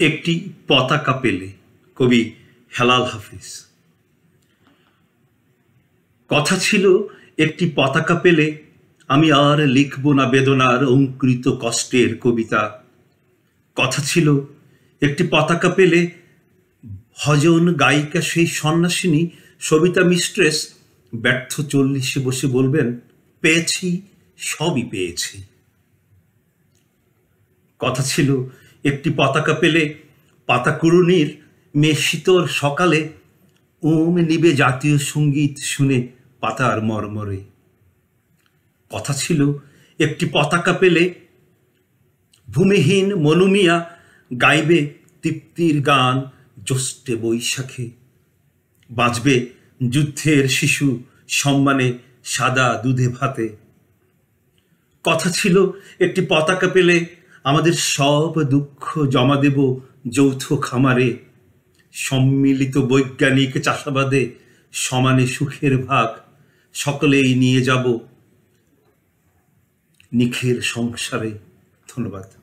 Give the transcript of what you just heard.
একটি পতাকা পেলে, কবি হেলাল হাফিজ। কথা ছিল, একটি পতাকা পেলে আমি আর লিখব না বেদনার অঙ্কৃত কষ্টের কবিতা। কথা ছিল, একটি পতাকা পেলে ভজন গায়িকা সেই সন্ন্যাসিনী, সবিতা মিস্ট্রেস, ব্যর্থ চল্লিশে বসে বলবেন, পেয়েছি, সবই পেয়েছি। কথা ছিল একটি পতাকা পেলে পাতাকুড়ুনির মেয়ে শীতল সকালে ওম নিবে জাতীয় সংগীত শুনে পাতার মর্মরে। কথা ছিল, একটি পতাকা পেলে ভূমিহীন মনুমিয়া গাইবে তৃপ্তির গান জ্যৈষ্ঠে বৈশাখে। বাঁচবে যুদ্ধের শিশু সম্মানে সাদা দুধে ভাতে। কথা ছিল, একটি পতাকা পেলে আমাদের সব দুঃখ জমা দেব যৌথ খামারে। সম্মিলিত বৈজ্ঞানিক চাষাবাদে সমানে সুখের ভাগ সকলেই নিয়ে যাব নিখের সংসারে। ধন্যবাদ।